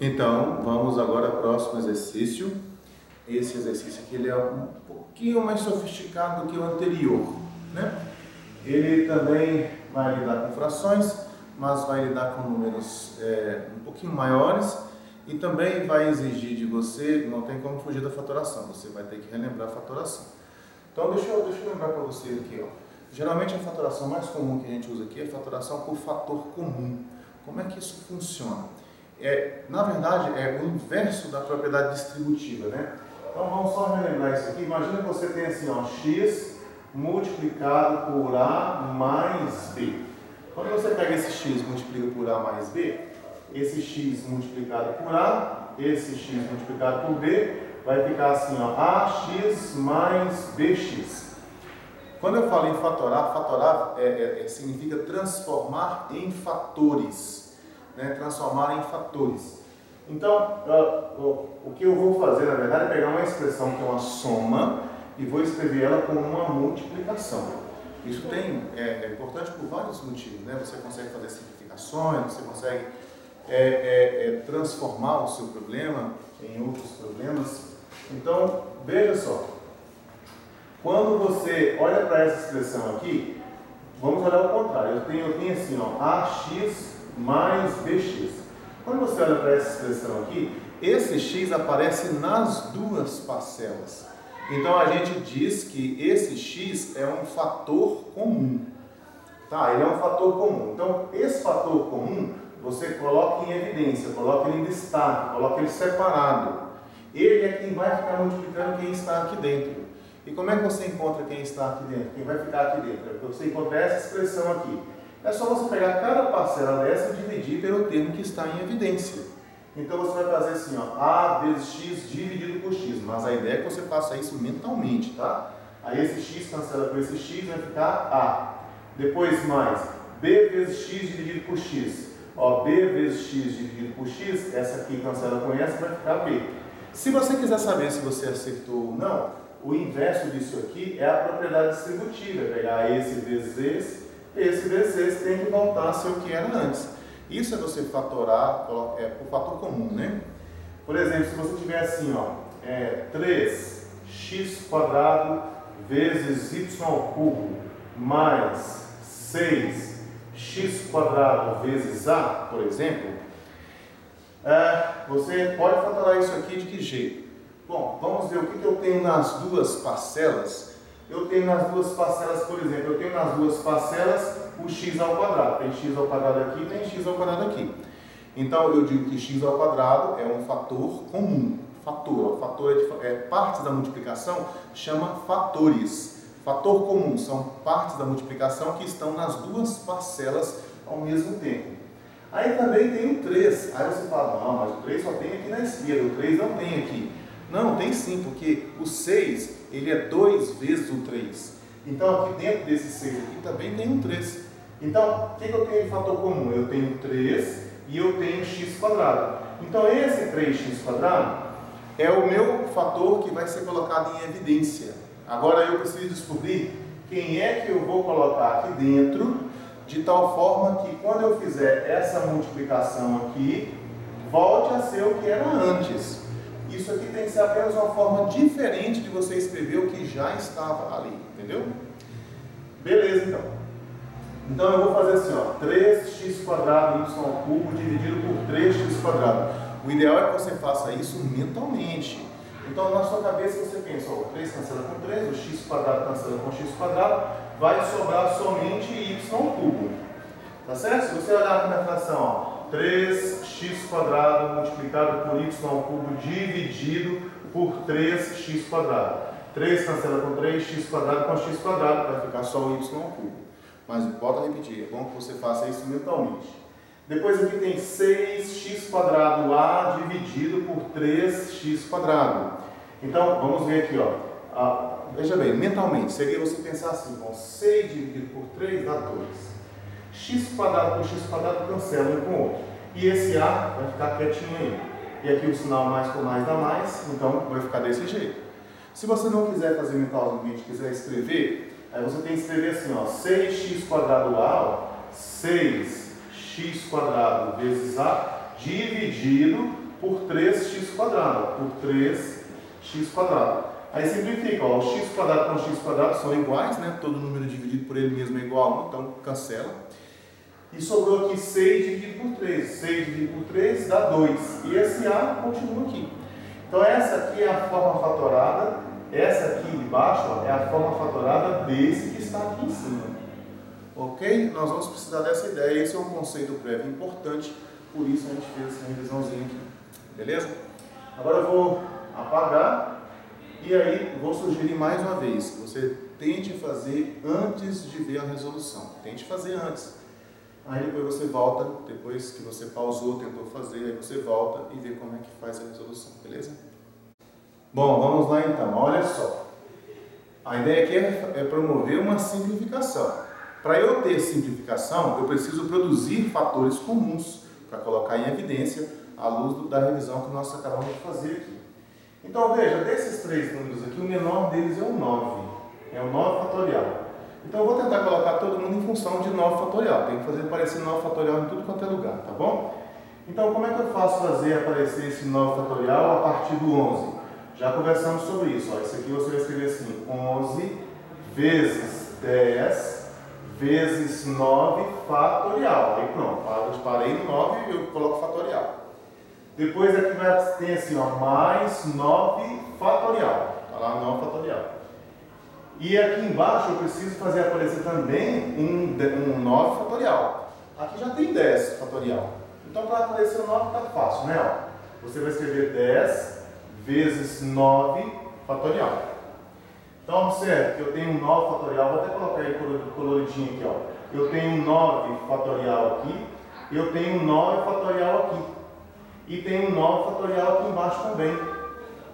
Então, vamos agora ao próximo exercício. Esse exercício aqui ele é um pouquinho mais sofisticado do que o anterior, né? Ele também vai lidar com frações, mas vai lidar com números é, um pouquinho maiores e também vai exigir de você, não tem como fugir da fatoração, você vai ter que relembrar a fatoração. Então, deixa eu, deixa eu lembrar para você aqui, ó. Geralmente a fatoração mais comum que a gente usa aqui é a fatoração por fator comum. Como é que isso funciona? É, na verdade, é o inverso da propriedade distributiva, né? Então vamos só relembrar isso aqui. Imagina que você tem assim, ó, x multiplicado por a mais b. Quando você pega esse x e multiplica por a mais b, esse x multiplicado por a, esse x multiplicado por b, vai ficar assim, ó, ax mais bx. Quando eu falo em fatorar, fatorar é, é, é, significa transformar em fatores, né? transformar em fatores. Então, o que eu vou fazer, na verdade, é pegar uma expressão que é uma soma e vou escrever ela como uma multiplicação. Isso tem, é, é importante por vários motivos. Né? Você consegue fazer simplificações, você consegue é, é, é, transformar o seu problema em outros problemas. Então, veja só. Quando você olha para essa expressão aqui, vamos olhar ao contrário. Eu tenho, eu tenho assim, ó, AX mais BX. Quando você olha para essa expressão aqui, esse x aparece nas duas parcelas. Então a gente diz que esse x é um fator comum. Tá, ele é um fator comum. Então esse fator comum você coloca em evidência, coloca ele em destaque, coloca ele separado. Ele é quem vai ficar multiplicando quem está aqui dentro. E como é que você encontra quem está aqui dentro? Quem vai ficar aqui dentro? É você encontra essa expressão aqui. É só você pegar cada parcela dessa e dividir pelo termo que está em evidência. Então você vai fazer assim, ó, A vezes X dividido por X. Mas a ideia é que você faça isso mentalmente, tá? Aí esse X cancela com esse X, vai ficar A. Depois mais B vezes X dividido por X. Ó, B vezes X dividido por X, essa aqui cancela com essa, vai ficar B. Se você quiser saber se você acertou ou não, o inverso disso aqui é a propriedade distributiva. É pegar esse vezes esse, esse esse tem que voltar a ser o que era antes. Isso é você fatorar é, por fator comum, né? Por exemplo, se você tiver assim, ó, é, 3x quadrado vezes y ao cubo mais 6x quadrado vezes a, por exemplo, é, você pode fatorar isso aqui de que jeito? Bom, vamos ver o que, que eu tenho nas duas parcelas. Eu tenho nas duas parcelas, por exemplo, eu tenho nas duas parcelas o x ao quadrado. Tem x ao quadrado aqui, tem x ao quadrado aqui. Então eu digo que x ao quadrado é um fator comum. Fator, o fator é, de, é partes da multiplicação, chama fatores. Fator comum são partes da multiplicação que estão nas duas parcelas ao mesmo tempo. Aí também tem o 3. Aí você fala, não, mas o 3 só tem aqui na esquerda, o 3 não tem aqui. Não, tem sim, porque o 6 ele é 2 vezes o 3. Então aqui dentro desse 6 aqui também tem um 3. Então, o que, que eu tenho de fator comum? Eu tenho 3 e eu tenho x quadrado. Então, esse 3x quadrado é o meu fator que vai ser colocado em evidência. Agora, eu preciso descobrir quem é que eu vou colocar aqui dentro, de tal forma que quando eu fizer essa multiplicação aqui, volte a ser o que era antes. Isso aqui tem que ser apenas uma forma diferente de você escrever o que já estava ali, entendeu? Beleza, então. Então eu vou fazer assim, ó, 3x quadrado y cubo dividido por 3x quadrado. O ideal é que você faça isso mentalmente. Então na sua cabeça você pensa, ó, 3 cancela com 3, o x quadrado cancela com x quadrado, vai sobrar somente y cubo. Tá certo? Se você olhar aqui na fração, ó, 3x quadrado multiplicado por y ao cubo dividido por 3x quadrado. 3 cancela com 3, x quadrado com x quadrado, vai ficar só o y ao cubo. Mas volta a repetir, é bom que você faça isso mentalmente. Depois aqui tem 6x quadrado A dividido por 3x quadrado. Então, vamos ver aqui, ó. Ah, veja bem, mentalmente, seria você pensar assim, bom, 6 dividido por 3 dá 2. x quadrado por x quadrado cancela um com o outro. E esse A vai ficar quietinho aí. E aqui o sinal mais com mais dá mais, então vai ficar desse jeito. Se você não quiser fazer mentalmente, quiser escrever, Aí você tem que escrever assim, ó, 6x quadrado A, ó, 6x quadrado vezes A, dividido por 3x quadrado, por 3x quadrado. Aí simplifica, ó, o x quadrado com o x quadrado são iguais, né? Todo número dividido por ele mesmo é igual a 1, então cancela. E sobrou aqui 6 dividido por 3. 6 dividido por 3 dá 2. E esse A continua aqui. Então essa aqui é a forma fatorada, essa aqui de baixo ó, é a forma fatorada desse que está aqui em cima. Ok? Nós vamos precisar dessa ideia. Esse é um conceito prévio importante, por isso a gente fez essa revisãozinha aqui. Beleza? Agora eu vou apagar e aí vou sugerir mais uma vez você tente fazer antes de ver a resolução. Tente fazer antes. Aí depois você volta, depois que você pausou, tentou fazer, aí você volta e vê como é que faz a resolução, beleza? Bom, vamos lá então, olha só. A ideia aqui é, é promover uma simplificação. Para eu ter simplificação, eu preciso produzir fatores comuns para colocar em evidência à luz da revisão que nós acabamos de fazer aqui. Então veja, desses três números aqui, o menor deles é o 9. É o 9 fatorial. Então eu vou tentar colocar função de 9 fatorial. Tem que fazer aparecer 9 fatorial em tudo quanto é lugar, tá bom? Então como é que eu faço fazer aparecer esse 9 fatorial a partir do 11? Já conversamos sobre isso. Ó. Isso aqui você vai escrever assim, 11 vezes 10 vezes 9 fatorial. Aí pronto, parei no 9 e eu coloco fatorial. Depois aqui vai ter assim, ó, mais 9 fatorial. Está lá 9 fatorial. E aqui embaixo eu preciso fazer aparecer também um, um 9 fatorial. Aqui já tem 10 fatorial. Então para aparecer o 9 está fácil, né? Você vai escrever 10 vezes 9 fatorial. Então observe que eu tenho um 9 fatorial, vou até colocar aí coloridinho aqui. Ó. Eu tenho um 9 fatorial aqui, eu tenho um 9 fatorial aqui. E tenho um 9 fatorial aqui embaixo também.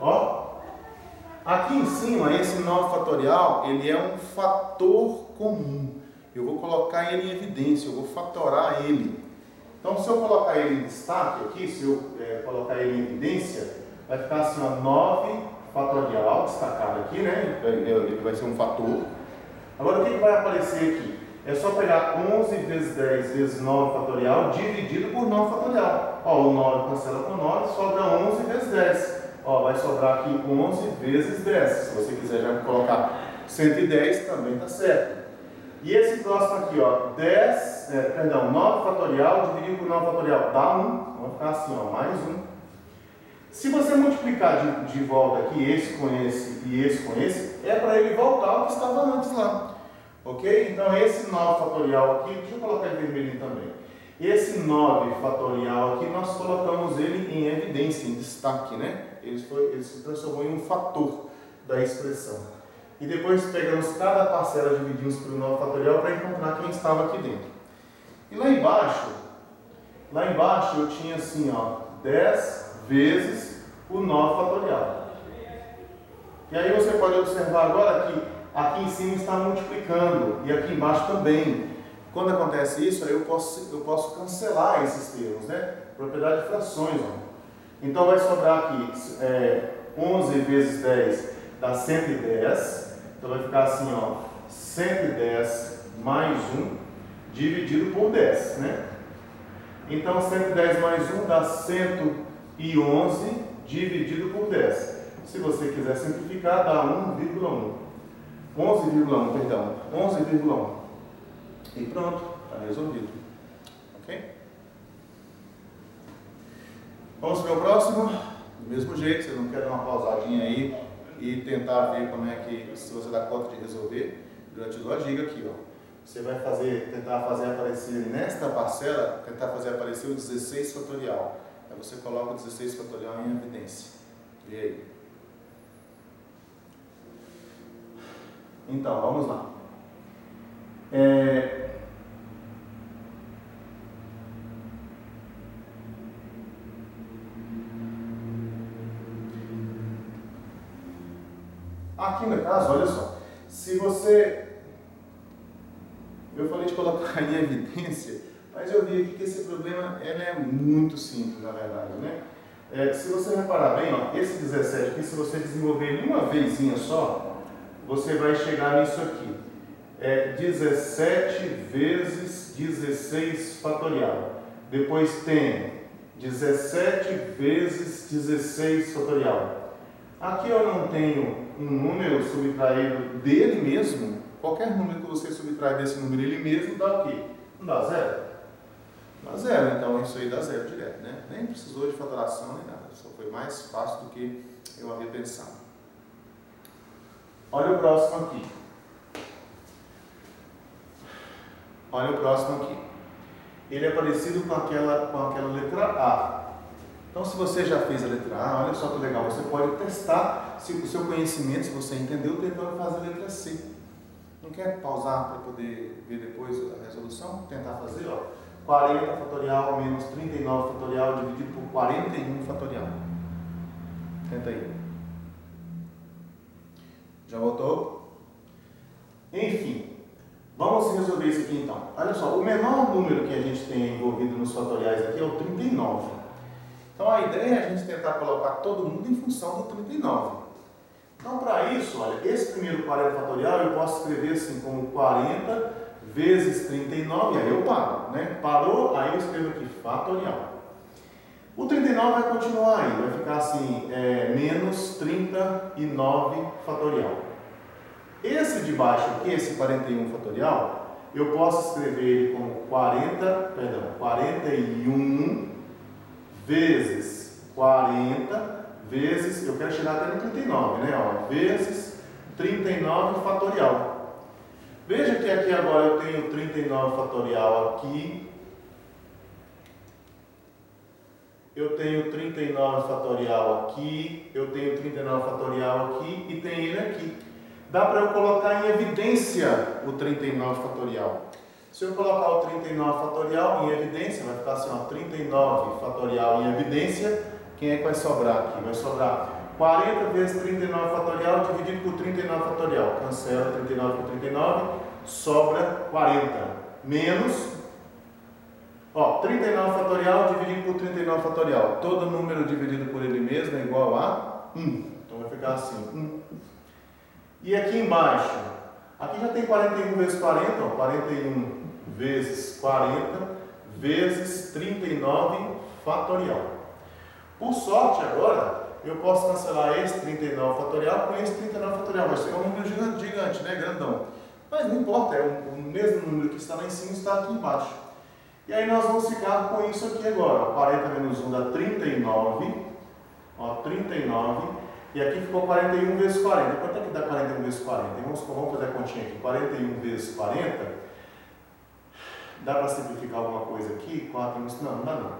Ó, Aqui em cima, esse 9 fatorial, ele é um fator comum. Eu vou colocar ele em evidência, eu vou fatorar ele. Então, se eu colocar ele em destaque aqui, se eu é, colocar ele em evidência, vai ficar assim, ó, 9 fatorial, destacado aqui, né? Ele vai ser um fator. Agora, o que, vai aparecer aqui? É só pegar 11 vezes 10 vezes 9 fatorial dividido por 9 fatorial. Ó, o 9 cancela com 9, sobra 11 vezes 10. Ó, vai sobrar aqui 11 vezes 10. Se você quiser já colocar 110, também está certo. E esse próximo aqui, ó, 10, é, perdão, 9 fatorial dividido por 9 fatorial dá 1. Vai ficar assim, ó, mais 1. Se você multiplicar de, de volta aqui esse com esse e esse com esse, é para ele voltar ao que estava antes lá. Ok? Então esse 9 fatorial aqui, deixa eu colocar em vermelhinho também. Esse 9 fatorial aqui, nós colocamos ele em evidência, em destaque, né? Ele, foi, ele se transformou em um fator da expressão. E depois pegamos cada parcela, dividimos por 9 fatorial para encontrar quem estava aqui dentro. E lá embaixo, lá embaixo eu tinha assim, ó, 10 vezes o 9 fatorial. E aí você pode observar agora que aqui em cima está multiplicando e aqui embaixo também. Quando acontece isso, eu posso, eu posso cancelar esses termos, né? Propriedade de frações. Ó. Então vai sobrar aqui é, 11 vezes 10 dá 110. Então vai ficar assim, ó, 110 mais 1 dividido por 10, né? Então 110 mais 1 dá 111 dividido por 10. Se você quiser simplificar, dá 1,1. 11,1, perdão, 11,1. E pronto, está resolvido. Ok? Vamos para o próximo? Do mesmo jeito, você não quer dar uma pausadinha aí e tentar ver como é que, se você dá conta de resolver, eu te dou a dica aqui, ó. Você vai fazer, tentar fazer aparecer nesta parcela, tentar fazer aparecer o 16 fatorial. Aí você coloca o 16 fatorial em evidência. E aí? Então, vamos lá. É, Aqui no caso, olha só, se você. Eu falei de colocar em evidência, mas eu vi aqui que esse problema é muito simples, na verdade, né? É, se você reparar bem, ó, esse 17 aqui, se você desenvolver ele uma vezinha só, você vai chegar nisso aqui. É 17 vezes 16 fatorial. Depois tem 17 vezes 16 fatorial. Aqui eu não tenho um número subtraído dele mesmo. Qualquer número que você subtrai desse número ele mesmo dá o quê? Não dá zero? Dá zero, então isso aí dá zero direto, né? Nem precisou de fatoração nem nada. Só foi mais fácil do que eu havia pensado. Olha o próximo aqui. Olha o próximo aqui. Ele é parecido com aquela, com aquela letra A. Então, se você já fez a letra A, olha só que legal, você pode testar se o seu conhecimento, se você entendeu, tentando fazer a letra C. Não quer pausar para poder ver depois a resolução? Tentar fazer, ó. 40 fatorial menos 39 fatorial dividido por 41 fatorial. Tenta aí. Já voltou? Enfim, vamos resolver isso aqui então. Olha só, o menor número que a gente tem envolvido nos fatoriais aqui é o 39. Então a ideia é a gente tentar colocar todo mundo em função do 39. Então para isso, olha, esse primeiro 40 fatorial eu posso escrever assim como 40 vezes 39, aí eu paro, né? Parou, aí eu escrevo aqui fatorial. O 39 vai continuar aí, vai ficar assim, é, menos 39 fatorial. Esse de baixo aqui, esse 41 fatorial, eu posso escrever ele como 40, perdão, 41 vezes 40 vezes, eu quero chegar até no 39, né? Ó, vezes 39 fatorial. Veja que aqui agora eu tenho 39 fatorial aqui, eu tenho 39 fatorial aqui, eu tenho 39 fatorial aqui e tem ele aqui. Dá para eu colocar em evidência o 39 fatorial. Se eu colocar o 39 fatorial em evidência, vai ficar assim, ó, 39 fatorial em evidência, quem é que vai sobrar aqui? Vai sobrar 40 vezes 39 fatorial dividido por 39 fatorial. Cancela 39 por 39, sobra 40. Menos Ó, 39 fatorial dividido por 39 fatorial. Todo número dividido por ele mesmo é igual a 1. Então vai ficar assim, 1. E aqui embaixo, aqui já tem 41 vezes 40, ó, 41 vezes 40 vezes 39 fatorial. Por sorte agora, eu posso cancelar esse 39 fatorial com esse 39 fatorial. Vai ser um número gigante, né? Grandão. Mas não importa, é o, o mesmo número que está lá em cima está aqui embaixo. E aí nós vamos ficar com isso aqui agora. 40 menos 1 dá 39. Ó, 39. E aqui ficou 41 vezes 40. Quanto é que dá 41 vezes 40? Vamos, vamos fazer a continha aqui. 41 vezes 40. Dá para simplificar alguma coisa aqui? 4 vezes... Não, não dá não.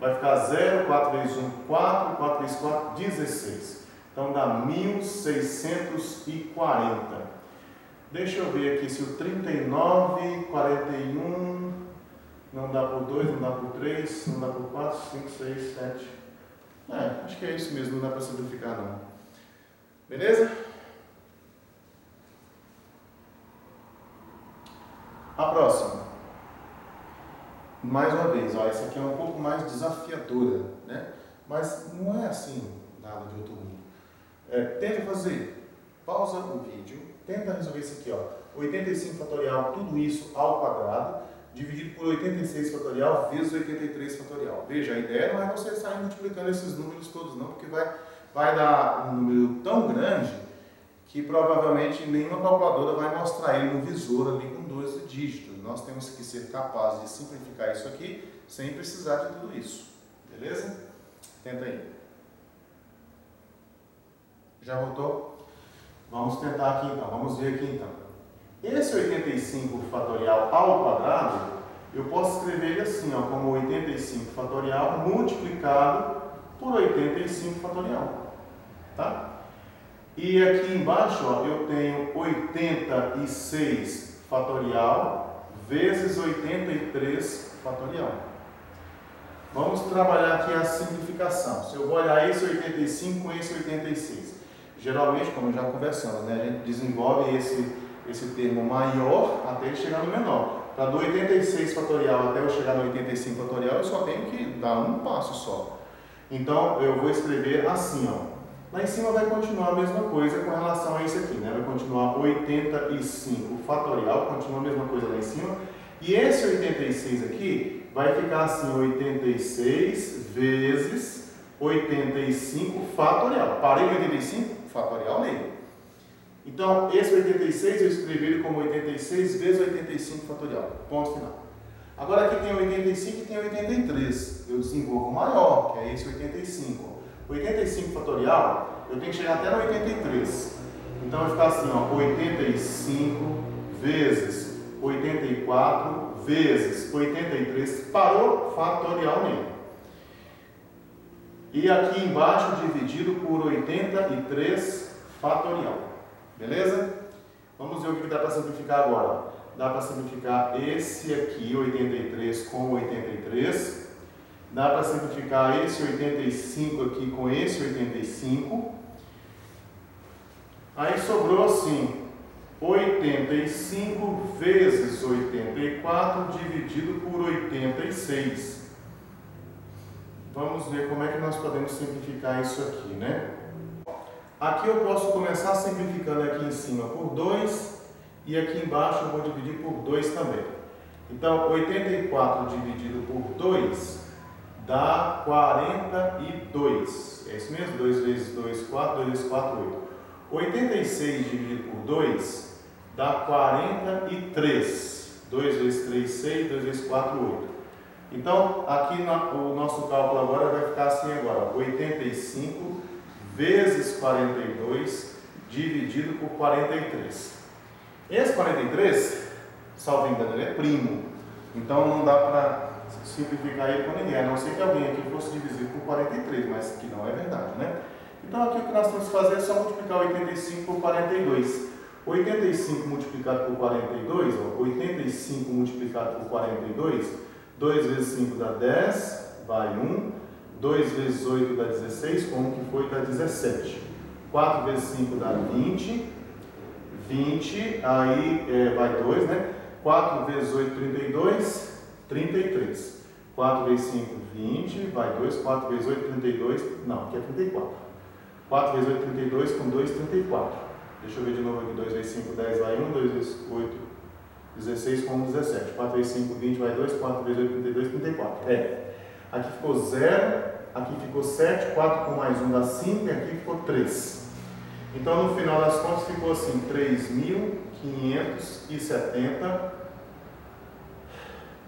Vai ficar 0, 4 vezes 1, 4, 4 vezes 4, 16. Então dá 1640. Deixa eu ver aqui se o 39, 41... Não dá por 2, não dá por 3, não dá por 4, 5, 6, 7. É, acho que é isso mesmo, não dá para simplificar não. Beleza? A próxima. Mais uma vez, ó, essa aqui é um pouco mais desafiadora, né? Mas não é assim, nada de outro mundo. É, tenta fazer, pausa o vídeo, tenta resolver isso aqui, ó. 85 fatorial, tudo isso ao quadrado dividido por 86 fatorial vezes 83 fatorial. Veja, a ideia não é você sair multiplicando esses números todos não, porque vai, vai dar um número tão grande que provavelmente nenhuma calculadora vai mostrar ele no visor ali com 12 dígitos. Nós temos que ser capazes de simplificar isso aqui sem precisar de tudo isso. Beleza? Tenta aí. Já voltou? Vamos tentar aqui então, vamos ver aqui então. Esse 85 fatorial ao quadrado, eu posso escrever ele assim, ó, como 85 fatorial multiplicado por 85 fatorial. Tá? E aqui embaixo ó, eu tenho 86 fatorial vezes 83 fatorial. Vamos trabalhar aqui a simplificação. Se eu vou olhar esse 85 com esse 86. Geralmente, como já conversamos, né, a gente desenvolve esse esse termo maior até ele chegar no menor. Para do 86 fatorial até eu chegar no 85 fatorial, eu só tenho que dar um passo só. Então, eu vou escrever assim, ó. Lá em cima vai continuar a mesma coisa com relação a isso aqui, né? Vai continuar 85 fatorial, continua a mesma coisa lá em cima. E esse 86 aqui, vai ficar assim 86 vezes 85 fatorial. Parei em 85? Fatorial nele. Então, esse 86 eu escrevi ele como 86 vezes 85 fatorial. Ponto final. Agora aqui tem 85 e tem 83. Eu desenvolvo maior, que é esse 85. 85 fatorial, eu tenho que chegar até no 83. Então vai ficar assim, ó, 85 vezes 84 vezes 83, parou fatorial nele. E aqui embaixo dividido por 83 fatorial. Beleza? Vamos ver o que dá para simplificar agora. Dá para simplificar esse aqui, 83, com 83. Dá para simplificar esse 85 aqui com esse 85. Aí sobrou assim, 85 vezes 84 dividido por 86. Vamos ver como é que nós podemos simplificar isso aqui, né? Aqui eu posso começar simplificando aqui em cima por 2 e aqui embaixo eu vou dividir por 2 também. Então, 84 dividido por 2 dá 42. É isso mesmo? 2 vezes 2, 4, 2 vezes 4, 8. 86 dividido por 2 dá 43. 2 vezes 3, 6, 2 vezes 4, 8. Então, aqui o nosso cálculo agora vai ficar assim agora, 85 vezes 42 dividido por 43. Esse 43, salvo engano, ele é primo. Então não dá para simplificar ele com ninguém, a não ser que alguém aqui fosse dividir por 43, mas que não é verdade, né? Então aqui o que nós temos que fazer é só multiplicar 85 por 42. 85 multiplicado por 42, ó, 85 multiplicado por 42, 2 vezes 5 dá 10, vai 1. 2 vezes 8 dá 16, como que foi dá 17. 4 vezes 5 dá 20. 20, aí é, vai 2, né? 4 vezes 8, 32, 33. 4 vezes 5, 20, vai 2. 4 vezes 8, 32, não, aqui é 34. 4 vezes 8, 32, com 2, 34. Deixa eu ver de novo aqui, 2 vezes 5, 10 vai 1, 2 vezes 8, 16 com 17. 4 vezes 5, 20 vai 2, 4 vezes 8, 32, 34. É. Aqui ficou 0, aqui ficou 7, 4 com mais 1 dá 5 e aqui ficou 3. Então, no final das contas, ficou assim: 3.570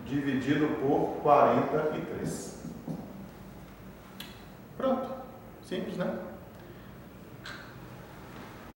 dividido por 43. Pronto. Simples, né?